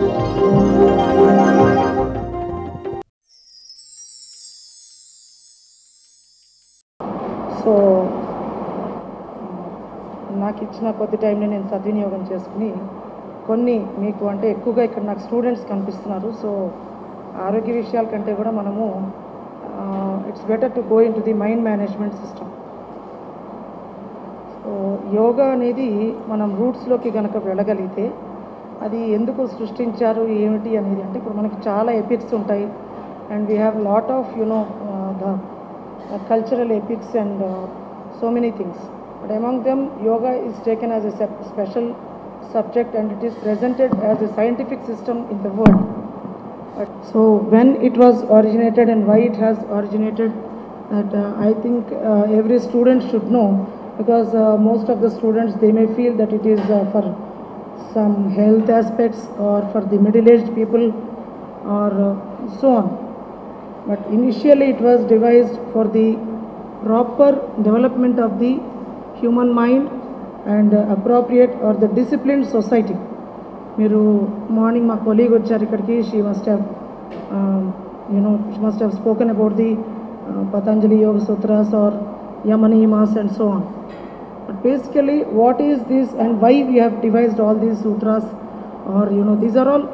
So నాకు ఇచ్చిన కొద్ది టైంని నేను సద్వినియోగం చేసుకుని కొన్ని మీకు అంటే ఎక్కువగా ఇక్కడ నాకు స్టూడెంట్స్ కనిపిస్తున్నారు. సో ఆరోగ్య విషయాల కంటే కూడా మనము it's better to go into the mind management system so yoga అనేది మనం రూట్స్లోకి కనుక వెళ్ళగలిగితే అది ఎందుకు సృష్టించారు ఏమిటి అనేది. అంటే ఇప్పుడు మనకి చాలా ఎపిక్స్ ఉంటాయి. And we have lot of you know the cultural epics and so many things but among them yoga is taken as a special subject and it is presented as a scientific system in the world but so when it was originated and why it has originated that I think every student should know because most of the students they may feel that it is for some health aspects or for the middle-aged people or uh, so on. But initially it was devised for the proper development of the human mind and uh, appropriate or the disciplined society. మీరు morning మా colleague వచ్చారు ఇక్కడికి she must have you know she must have spoken about the Patanjali yoga sutras are యమనీమాస్ and so on But basically, what is this and why we have devised all these sutras or you know these are all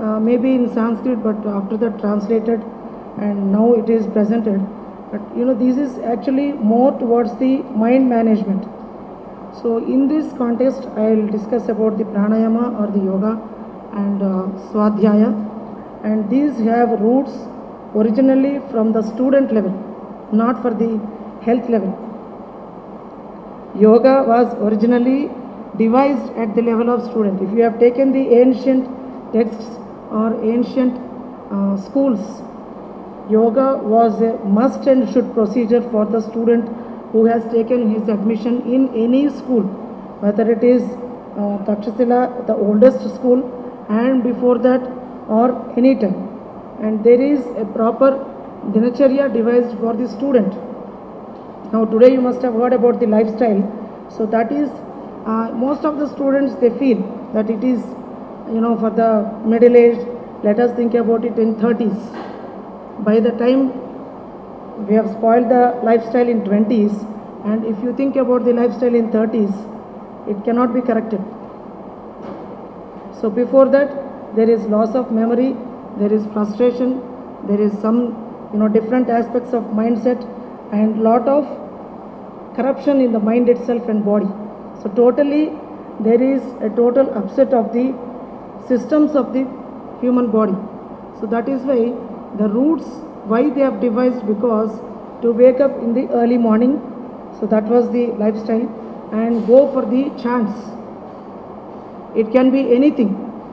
uh, maybe in Sanskrit but after that translated and now it is presented. But you know this is actually more towards the mind management. So in this context, I will discuss about the pranayama or the yoga and uh, swadhyaya, and these have roots originally from the student level, not for the health level. Yoga was originally devised at the level of student. If you have taken the ancient texts or ancient uh, schools, yoga was a must and should procedure for the student who has taken his admission in any school, whether it is uh, Takshashila, the oldest school, and before that, or any time. And there is a proper dinacharya devised for the student. Now today you must have heard about the lifestyle. So that is, uh, most of the students they feel that it is, you know, for the middle age. Let us think about it in 30s. By the time we have spoiled the lifestyle in 20s, and if you think about the lifestyle in 30s, it cannot be corrected. So before that, there is loss of memory, there is frustration, there is some, you know, different aspects of mindset, and lot of corruption in the mind itself and body. So totally, there is a total upset of the systems of the human body. So that is why the roots, why they have devised because to wake up in the early morning, so that was the lifestyle, and go for the chance It can be anything.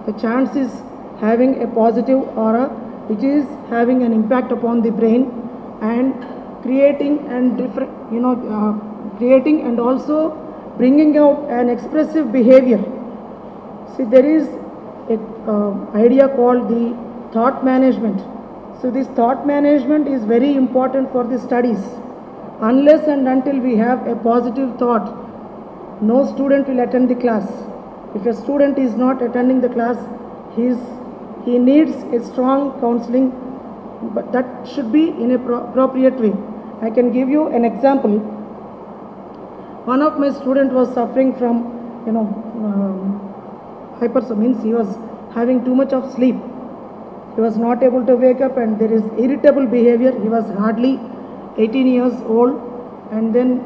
The chance is having a positive aura, which is having an impact upon the brain and creating and different, you know, uh, creating and also bringing out an expressive behavior. See, there is a uh, idea called the thought management. So this thought management is very important for the studies. Unless and until we have a positive thought, no student will attend the class. If a student is not attending the class, he is he needs a strong counseling, but that should be in a pro- appropriate way. I can give you an example. One of my student was suffering from, you know, um, hyper means he was having too much of sleep. He was not able to wake up, and there is irritable behavior. He was hardly 18 years old, and then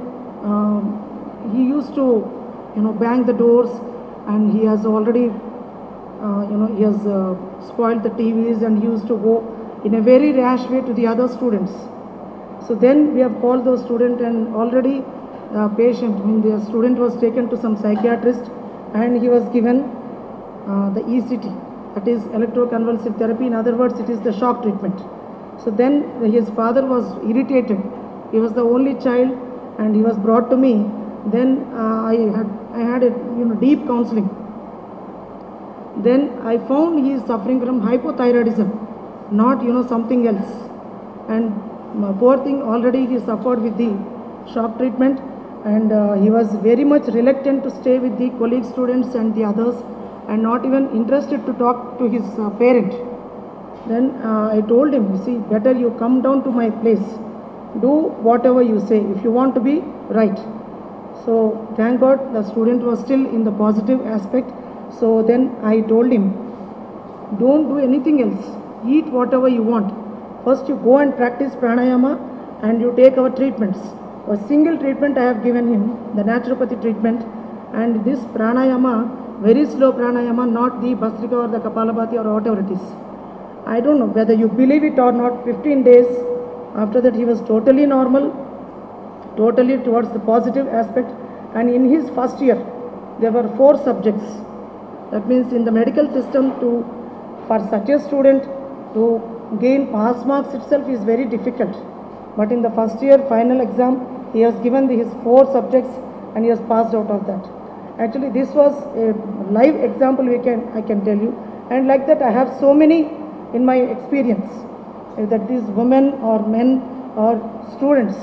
um, he used to, you know, bang the doors, and he has already, uh, you know, he has uh, spoiled the TVs, and he used to go in a very rash way to the other students. So then we have called those student, and already uh, patient, I mean, the student was taken to some psychiatrist, and he was given uh, the ECT, that is electroconvulsive therapy. In other words, it is the shock treatment. So then his father was irritated. He was the only child, and he was brought to me. Then uh, I had I had a you know deep counseling. Then I found he is suffering from hypothyroidism, not you know something else. And poor thing already he suffered with the shock treatment, and uh, he was very much reluctant to stay with the colleague students and the others. and not even interested to talk to his uh, parent. Then uh, I told him, see, better you come down to my place. Do whatever you say if you want to be right. So thank God the student was still in the positive aspect. So then I told him, don't do anything else. Eat whatever you want. First you go and practice pranayama and you take our treatments. A single treatment I have given him, the naturopathy treatment, and this pranayama, very slow pranayama, not the Bhastrika or the Kapalabhati or whatever it is. I don't know whether you believe it or not, 15 days after that he was totally normal, totally towards the positive aspect and in his first year there were four subjects. That means in the medical system to for such a student to gain pass marks itself is very difficult. But in the first year final exam he has given his four subjects and he has passed out of that. Actually this was a live example we can I can tell you and like that I have so many in my experience uh, that these women or men or students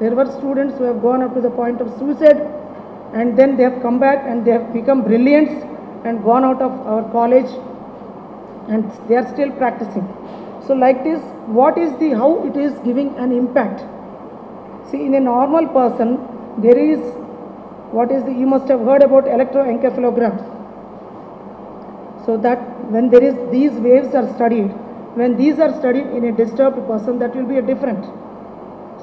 there were students who have gone up to the point of suicide and then they have come back and they have become brilliant and gone out of our college and they are still practicing. So like this, what is the, how it is giving an impact? See, in a normal person, there is, what is the, you must have heard about electroencephalogram. So that when there is, these waves are studied, when these are studied in a disturbed person, that will be a different.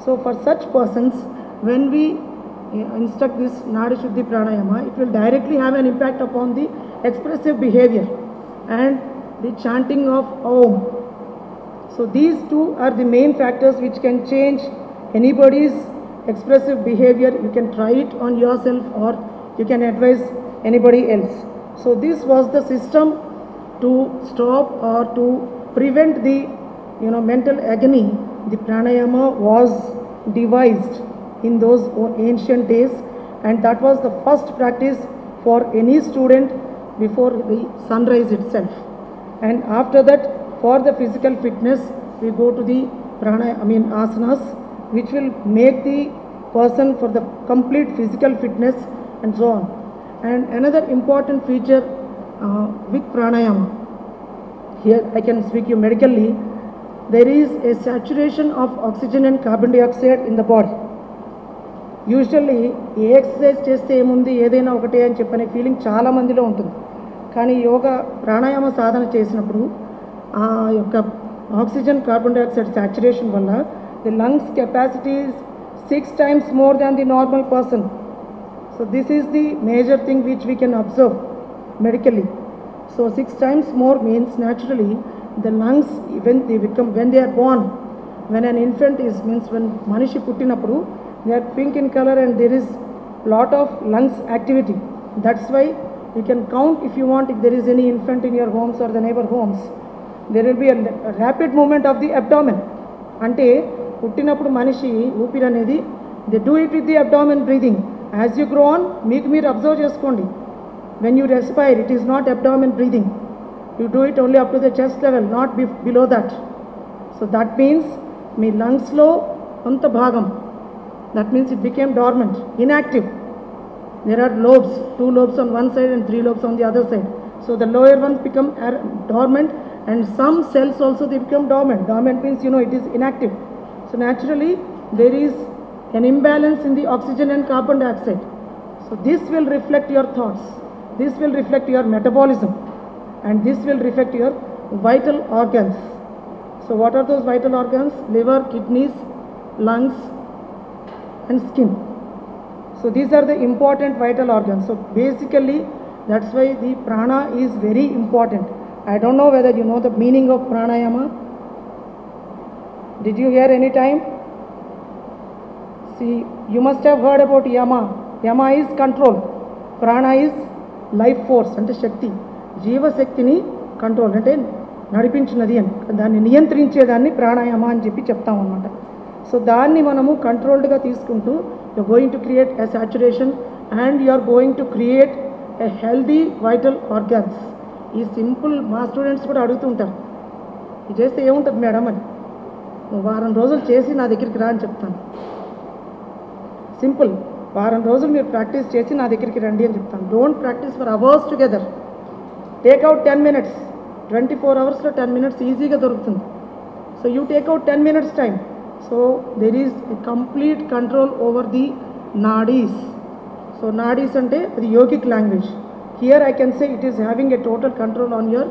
So for such persons, when we uh, instruct this Nadi Shuddhi Pranayama, it will directly have an impact upon the expressive behavior and the chanting of Om. So these two are the main factors which can change anybody's expressive behavior. You can try it on yourself or you can advise anybody else. So this was the system to stop or to prevent the you know mental agony. The pranayama was devised in those ancient days and that was the first practice for any student before the sunrise itself and after that for the physical fitness we go to the prana i mean asanas which will make the person for the complete physical fitness and so on and another important feature uh, with pranayama here i can speak you medically there is a saturation of oxygen and carbon dioxide in the body usually A exercise చేస్తే ఏముంది ఏదైనా ఒకటే అని చెప్పనే feeling చాలా మందిలో ఉంటుంది కానీ యోగా ప్రాణాయామ సాధన చేసినప్పుడు ఆ యొక్క ఆక్సిజన్ కార్బన్ డైఆక్సైడ్ సాచురేషన్ వల్ల the lungs capacity six times more than the normal person. So this is the major thing which we can observe medically. So six times more means naturally the lungs when the become when they are born. When an infant is means when మనిషి పుట్టినప్పుడు they are pink in colour and there is lot of lungs activity. That's why you can count if you want if there is any infant in your homes or the neighbor homes. There will be a, a rapid movement of the abdomen. అంటే పుట్టినప్పుడు మనిషి ఊపిరి అనేది they do it with the abdomen breathing as you grow on మీకు మీరు observe చేసుకోండి. When you respire it is not abdomen breathing you do it only up to the chest level not be below that so that means మీ లంగ్స్లో కొంత భాగం. That means it became dormant inactive there are lobes, two lobes on one side and three lobes on the other side. So the lower ones become dormant and some cells also they become dormant. Dormant means you know it is inactive. So naturally there is an imbalance in the oxygen and carbon dioxide. So this will reflect your thoughts. This will reflect your metabolism and this will reflect your vital organs. So what are those vital organs? Liver, kidneys, lungs and skin. So these are the important vital organs. So basically, that's why the prana is very important. I don't know whether you know the meaning of pranayama. Did you hear any time? See, you must have heard about yama. Yama is control. Prana is life force అంటే శక్తి జీవశక్తిని control అంటే నడిపించినది అని దాన్ని నియంత్రించేదాన్ని ప్రాణాయామ అని చెప్పి చెప్తాం అనమాట so దాన్ని మనము కంట్రోల్డ్గా తీసుకుంటూ You're going to create a saturation and you're going to create a healthy healthy vital organs ఈ సింపుల్ మా స్టూడెంట్స్ కూడా అడుగుతుంటారు ఇది చేస్తే ఏముంటుంది మేడం అని. వారం రోజులు చేసి నా దగ్గరికి రా అని చెప్తాను. సింపుల్. వారం రోజులు మీరు ప్రాక్టీస్ చేసి నా దగ్గరికి రండి అని చెప్తాను. Don't practice for hours together take out ten minutes twenty four అవర్స్లో టెన్ మినిట్స్ ఈజీగా దొరుకుతుంది. So you take out ten minutes time so there is a complete control over the nadis so nadis అంటే అది yogic language here I can say it is having a total control on your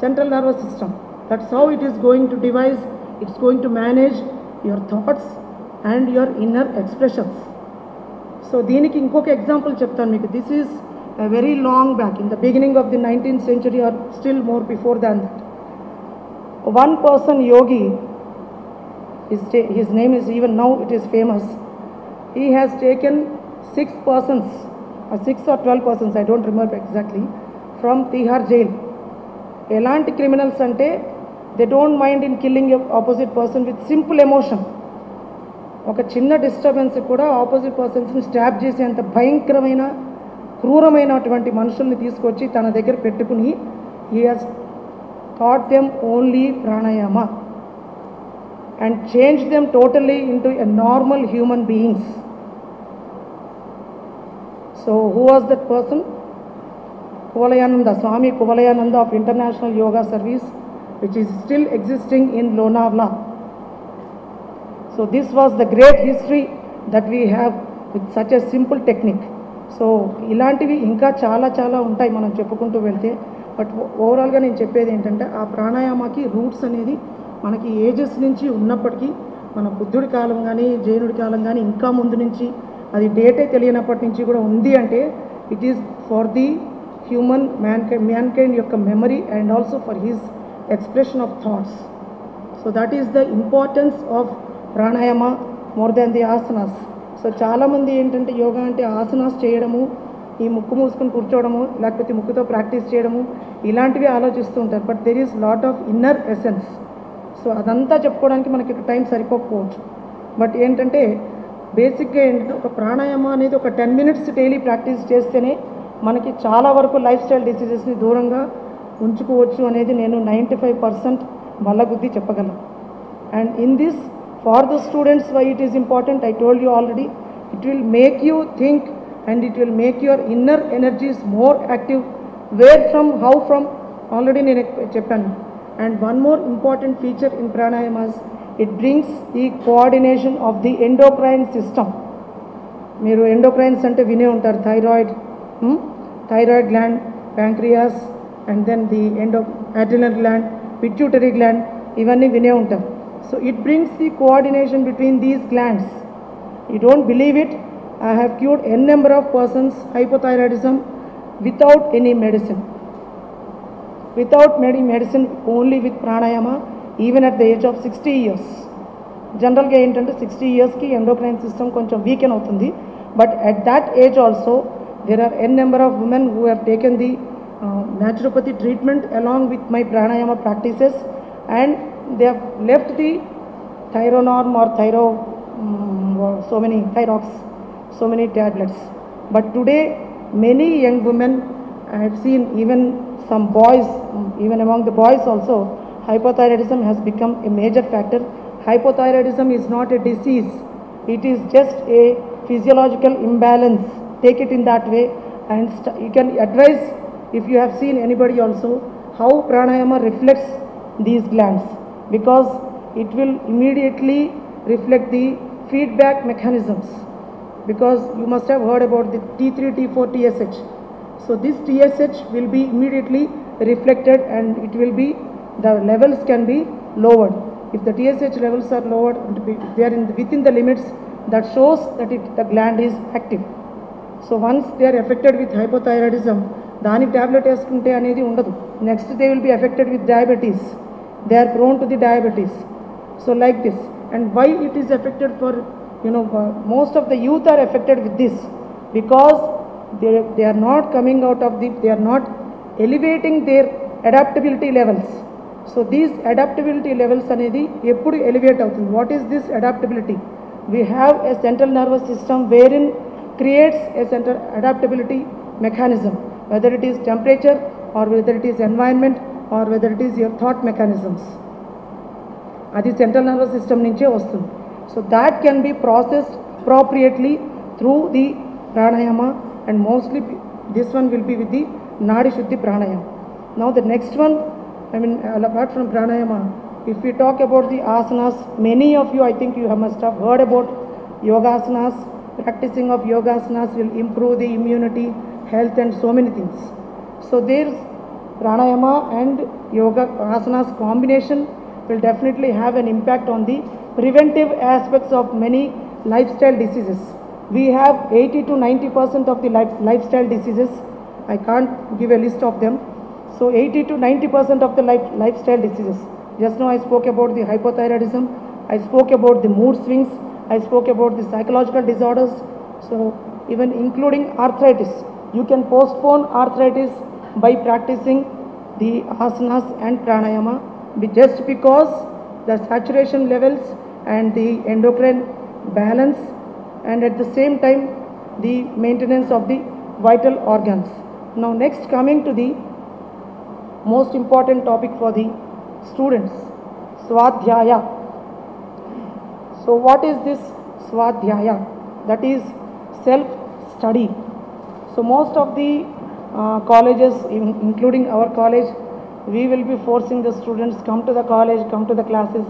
central nervous system. That's how it is going to devise, it's going to manage your thoughts and your inner expressions. So దీనికి ఇంకొక example చెప్తాను మీకు this is a very long back in the beginning of the nineteenth century are still more before than that one person Yogi His, his name is even now it is famous. He has taken six persons, or six or twelve persons, I don't remember exactly, from Tihar jail. ఎలాంటి criminals అంటే they don't mind in killing opposite person with simple emotion ఒక చిన్న disturbance కూడా opposite పర్సన్స్ని stop చేసేంత భయంకరమైన క్రూరమైనటువంటి మనుషుల్ని తీసుకొచ్చి తన దగ్గర పెట్టుకుని he has thought them only pranayama and change them totally into a normal human beings. So who was that person? Kuvalayananda, Swami Kuvalayananda of International Yoga Service, which is still existing in Lonavala. So this was the great history that we have with such a simple technique. So ఇలాంటివి ఇంకా చాలా చాలా ఉంటాయి మనం చెప్పుకుంటూ వెళ్తే but ఓవరాల్గా నేను చెప్పేది ఏంటంటే ఆ ప్రాణాయామకి రూట్స్ అనేది మనకి ఏజెస్ నుంచి ఉన్నప్పటికీ మన బుద్ధుడి కాలం కానీ జైనుడి కాలం కానీ ఇంకా ముందు నుంచి అది డేటే తెలియనప్పటి నుంచి కూడా ఉంది అంటే it is for the human man mankind యొక్క memory and also for his expression of thoughts so that is the importance of pranayama more than the asanas so చాలామంది ఏంటంటే యోగా అంటే ఆసనాస్ చేయడము ఈ ముక్కు మూసుకుని కూర్చోవడము లేకపోతే ముక్కుతో ప్రాక్టీస్ చేయడము ఇలాంటివి ఆలోచిస్తూ ఉంటారు. But there is lot of inner essence so అదంతా చెప్పుకోవడానికి మనకి టైం సరిపోకపోవచ్చు. బట్ ఏంటంటే బేసిక్గా ఏంటంటే ఒక ప్రాణాయామం అనేది ఒక టెన్ మినిట్స్ డైలీ ప్రాక్టీస్ చేస్తేనే మనకి చాలా వరకు లైఫ్ స్టైల్ డిసీజెస్ని దూరంగా ఉంచుకోవచ్చు అనేది నేను నైంటీ ఫైవ్ పర్సెంట్ బల్లగుద్ది చెప్పగలను. And in this far the students why it is important I told you already it will make you think and it will make your inner energies more active where from how from already నేను చెప్పాను. And one more important feature in pranayamas, it brings the coordination of the endocrine system మీరు endocrines అంటే వినే ఉంటారు thyroid thyroid gland pancreas and then the endo adrenal gland pituitary gland ఇవన్నీ వినే ఉంటారు. So it brings the coordination between these glands you don't believe it I have cured an number of persons hypothyroidism without any medicine without without medicine only with pranayama even at the age of sixty years జనరల్గా ఏంటంటే sixty ఇయర్స్కి endocrine system కొంచెం weaken అవుతుంది but at that age also there are an number of women who have taken the naturopathy treatment along with my pranayama practices and they have left the Thyronorm or thyro so many thyrox, so many tablets. But today many young women I have seen even some boys even among the boys also hypothyroidism has become a major factor. Hypothyroidism is not a disease. It is just a physiological imbalance. Take it in that way. And you can advise if you have seen anybody also how pranayama reflects these glands. Because it will immediately reflect the feedback mechanisms. Because you must have heard about the T3, T4, TSH. So this TSH will be immediately reflected and it will be, the levels can be lowered. If the TSH levels are lowered, they are in, the, within the limits, that shows that it, the gland is active. So once they are affected with hypothyroidism, దానికి tablet వేసుకుంటే అనేది ఉండదు next they will be affected with diabetes they are prone to the diabetes so like this and why it is affected for you know most of the youth are affected with this because they, they are not coming out of the, they are not elevating their adaptability levels. So these adaptability levels అనేది ఎప్పుడు elevate అవుతుంది? What is this adaptability we have a central nervous system where in creates a central adaptability mechanism whether it is temperature or whether it is environment or whether it is your thought mechanisms అది central nervous system నుంచే వస్తుంది. So that can be processed appropriately through the pranayama and mostly this one will be with the Nadi Shuddhi Pranayama. Now the next one, I mean uh, apart from Pranayama, if we talk about the asanas, many of you I think you must have heard about yoga asanas. Practicing of yoga asanas will improve the immunity, health and so many things. So there's pranayama and yoga asanas combination will definitely have an impact on the preventive aspects of many lifestyle diseases. We have 80 to 90 percent of the life, lifestyle diseases. I can't give a list of them. So 80 to 90 percent of the life, lifestyle diseases. Just now I spoke about the hypothyroidism. I spoke about the mood swings. I spoke about the psychological disorders. So even including arthritis. You can postpone arthritis by practicing the asanas and pranayama just because the saturation levels and the endocrine balance and at the same time the maintenance of the vital organs. Now next coming to the most important topic for the students, Swadhyaya. So what is this Swadhyaya? That is self-study. So most of the uh, colleges, in- including our college, we will be forcing the students come to the college, come to the classes.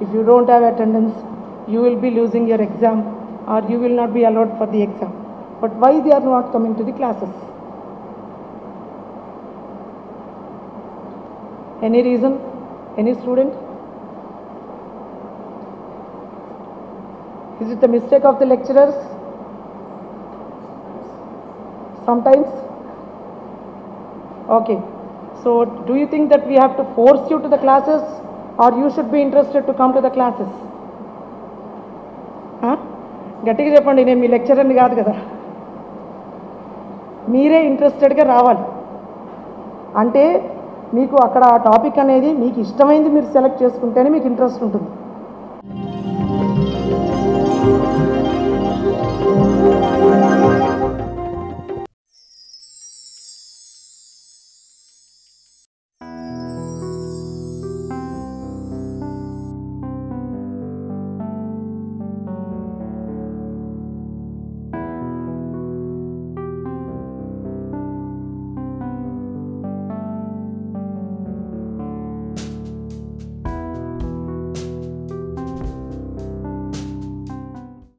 If you don't have attendance, you will be losing your exam or you will not be allowed for the exam. But why they are not coming to the classes? Any reason? Any student? Is it the mistake of the lecturers? Sometimes? Okay. So, do you think that we have to force you to the classes or you should be interested to come to the classes? గట్టిగా చెప్పండి నేను మీ లెక్చరర్ని కాదు కదా. మీరే ఇంట్రెస్టెడ్గా రావాలి. అంటే మీకు అక్కడ ఆ టాపిక్ అనేది మీకు ఇష్టమైంది మీరు సెలెక్ట్ చేసుకుంటేనే మీకు ఇంట్రెస్ట్ ఉంటుంది.